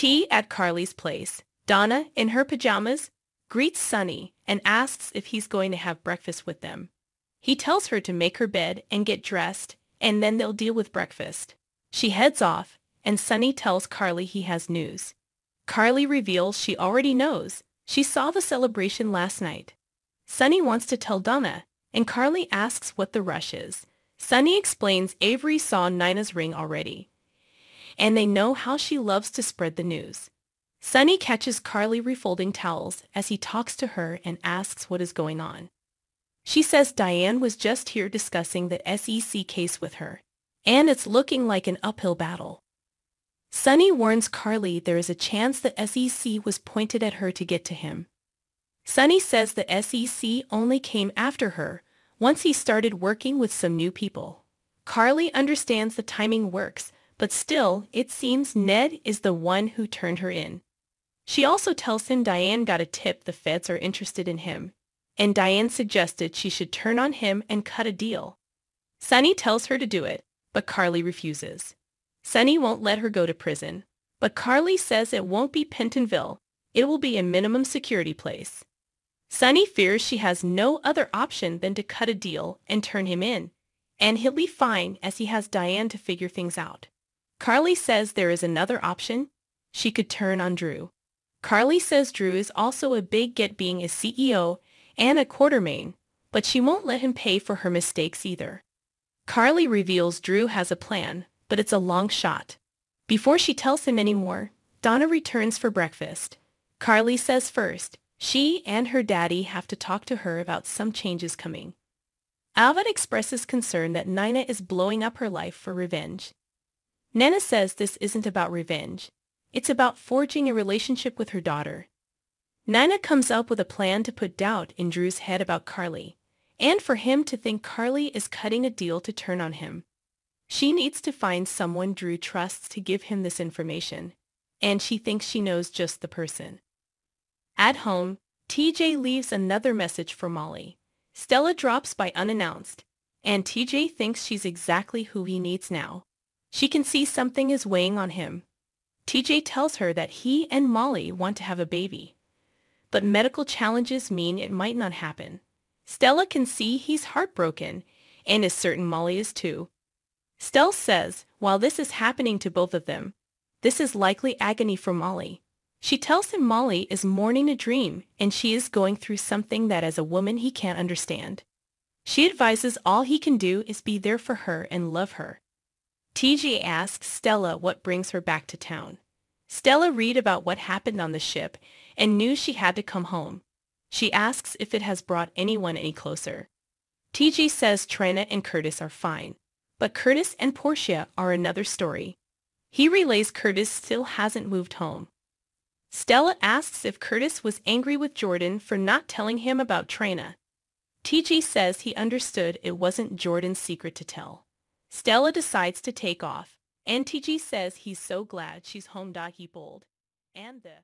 Tea at Carly's place. Donna, in her pajamas, greets Sonny and asks if he's going to have breakfast with them. He tells her to make her bed and get dressed, and then they'll deal with breakfast. She heads off, and Sonny tells Carly he has news. Carly reveals she already knows. She saw the celebration last night. Sonny wants to tell Donna, and Carly asks what the rush is. Sunny explains Avery saw Nina's ring already, and they know how she loves to spread the news. Sonny catches Carly refolding towels as he talks to her and asks what is going on. She says Diane was just here discussing the SEC case with her, and it's looking like an uphill battle. Sonny warns Carly there is a chance the SEC was pointed at her to get to him. Sonny says the SEC only came after her once he started working with some new people. Carly understands the timing works, but still, it seems Ned is the one who turned her in. She also tells him Diane got a tip the feds are interested in him, and Diane suggested she should turn on him and cut a deal. Sonny tells her to do it, but Carly refuses. Sonny won't let her go to prison, but Carly says it won't be Pentonville. It will be a minimum security place. Sonny fears she has no other option than to cut a deal and turn him in, and he'll be fine as he has Diane to figure things out. Carly says there is another option. She could turn on Drew. Carly says Drew is also a big get being a CEO and a Quartermaine, but she won't let him pay for her mistakes either. Carly reveals Drew has a plan, but it's a long shot. Before she tells him any more, Donna returns for breakfast. Carly says first, she and her daddy have to talk to her about some changes coming. Alvin expresses concern that Nina is blowing up her life for revenge. Nana says this isn't about revenge. It's about forging a relationship with her daughter. Nina comes up with a plan to put doubt in Drew's head about Carly, and for him to think Carly is cutting a deal to turn on him. She needs to find someone Drew trusts to give him this information, and she thinks she knows just the person. At home, TJ leaves another message for Molly. Stella drops by unannounced, and TJ thinks she's exactly who he needs now. She can see something is weighing on him. TJ tells her that he and Molly want to have a baby, but medical challenges mean it might not happen. Stella can see he's heartbroken and is certain Molly is too. Stella says, while this is happening to both of them, this is likely agony for Molly. She tells him Molly is mourning a dream and she is going through something that as a woman he can't understand. She advises all he can do is be there for her and love her. TJ asks Stella what brings her back to town. Stella read about what happened on the ship and knew she had to come home. She asks if it has brought anyone any closer. TJ says Trina and Curtis are fine, but Curtis and Portia are another story. He relays Curtis still hasn't moved home. Stella asks if Curtis was angry with Jordan for not telling him about Trina. TJ says he understood it wasn't Jordan's secret to tell. Stella decides to take off, TJ says he's so glad she's home. He bold. And the